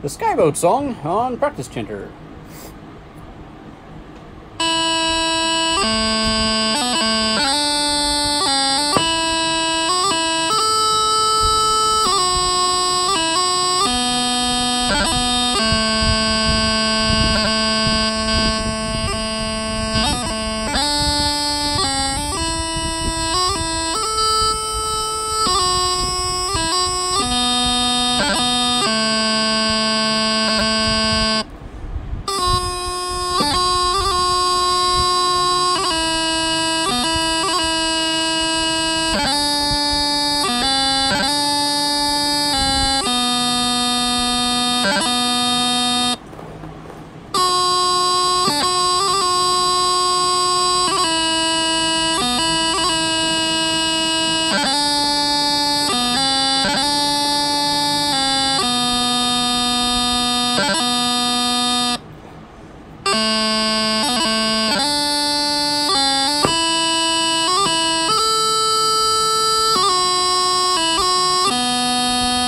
The Skyboat song on Practice Chanter.